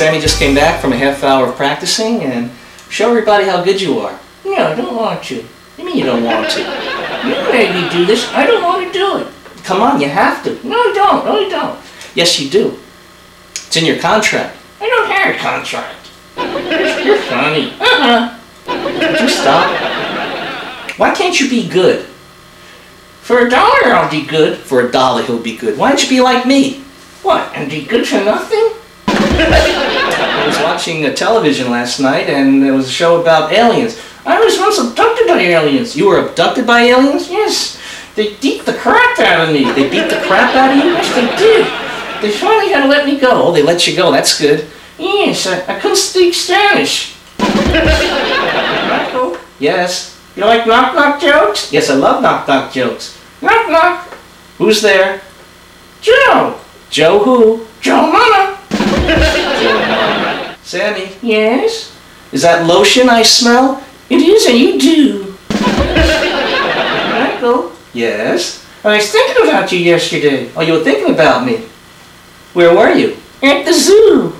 Sammy just came back from a half hour of practicing and show everybody how good you are. No, I don't want to. You mean you don't want to? You made me do this. I don't want to do it. Come on, you have to. No, I don't. No, I don't. Yes, you do. It's in your contract. I don't have a contract. You're funny. Uh-huh. Would you stop? Why can't you be good? For a dollar, I'll be good. For a dollar, he'll be good. Why don't you be like me? What, and be good for nothing? I was watching a television last night and there was a show about aliens. I was once abducted by aliens. You were abducted by aliens? Yes. They beat the crap out of me. They beat the crap out of you? Yes, they did. They finally had to let me go. Oh, they let you go. That's good. Yes, I, I couldn't speak Spanish. Michael, Yes. you like knock knock jokes? Yes, I love knock knock jokes. Knock knock. Who's there? Joe. Joe who? Joe Sammy. Yes? Is that lotion I smell? It is, and you do. Michael, Yes. I was thinking about you yesterday. Oh, you were thinking about me. Where were you? At the zoo.